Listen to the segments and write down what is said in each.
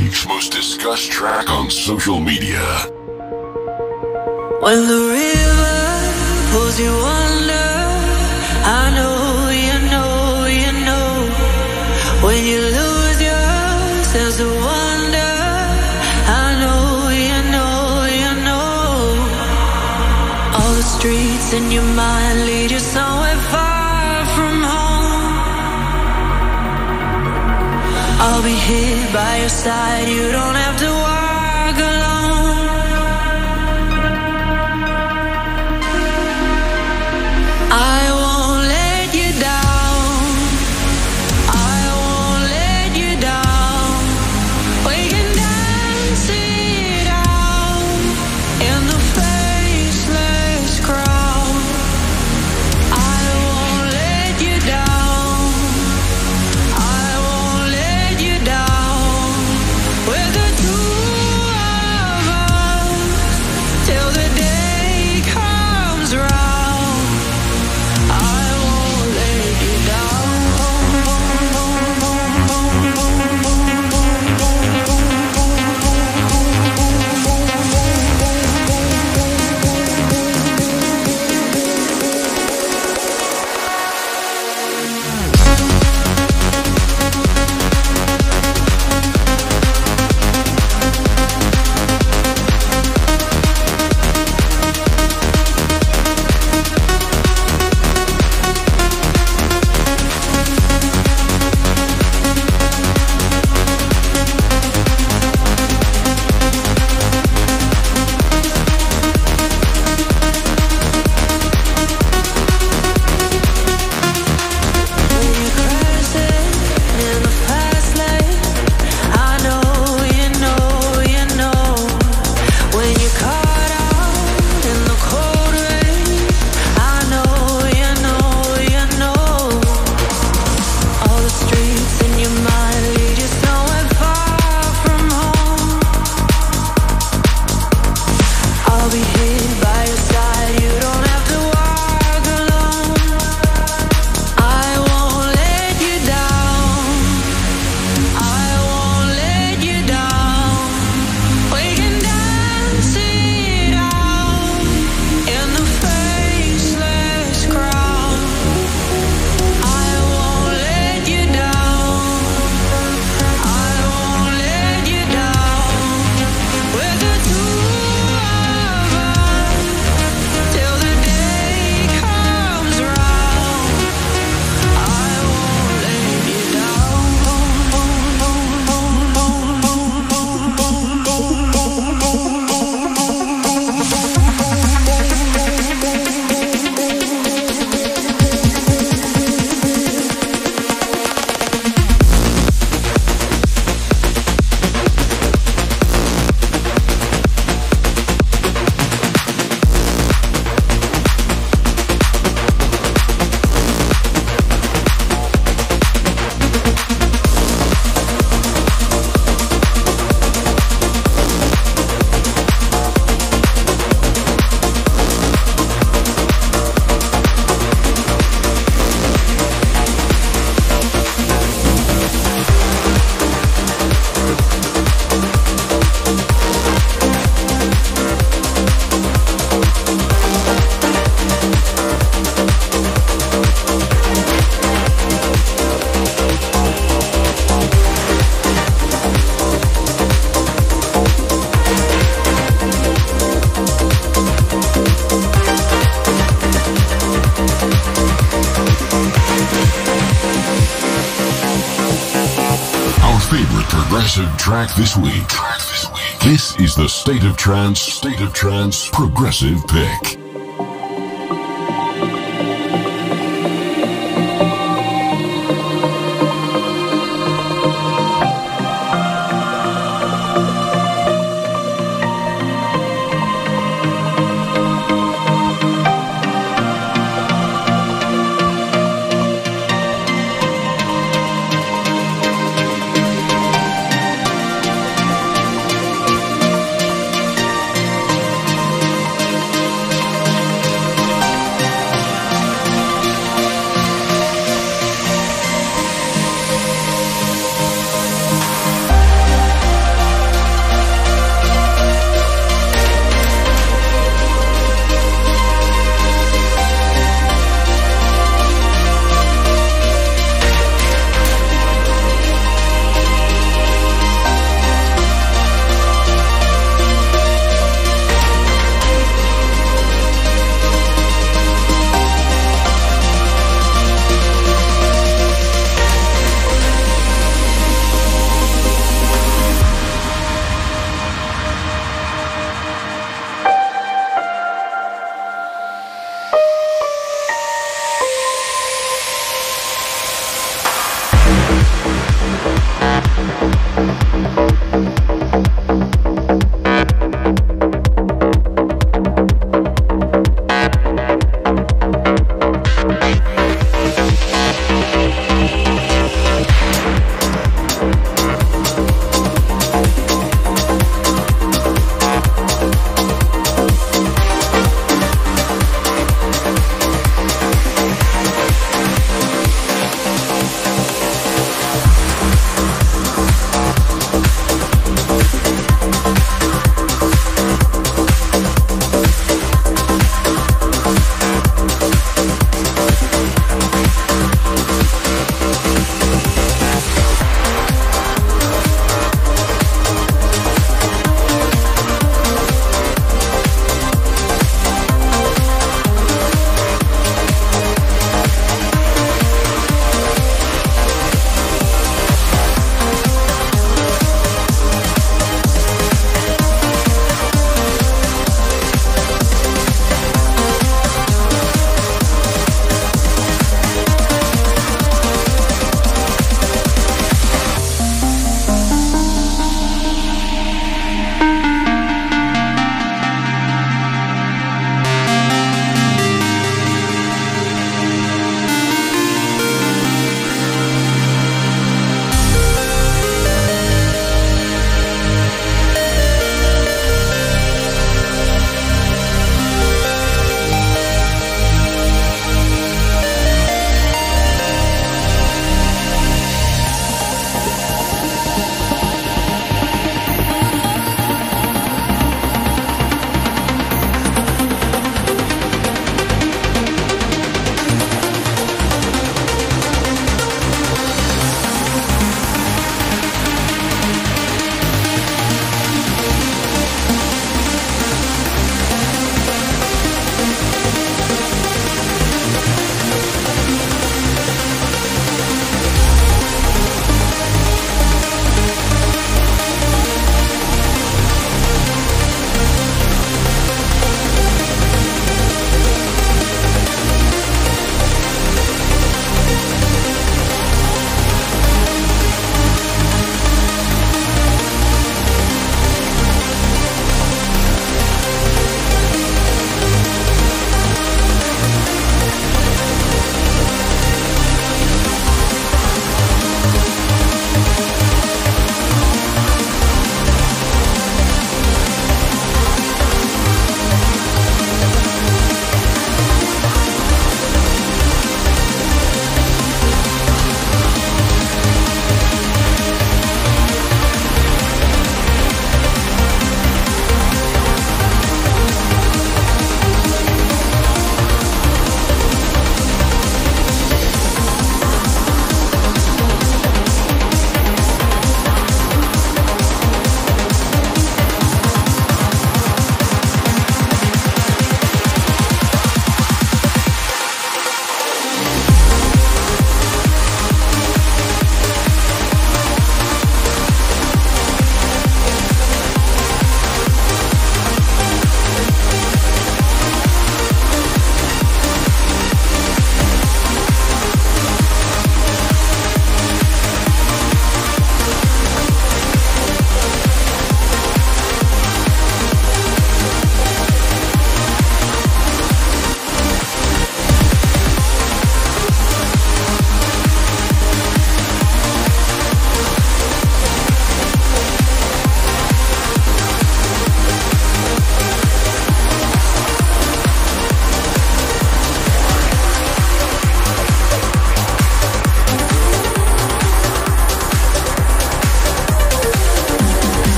week's most discussed track on social media. When the river pulls you under, I know you know you know. When you lose yourself to wonder, I know you know you know. All the streets in your mind I'll be here by your side. You don't have progressive track this week. This is the State of Trance, State of Trance Progressive Pick.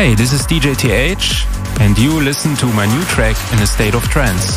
Hey, this is DJ TH, and you listen to my new track in a state of trance.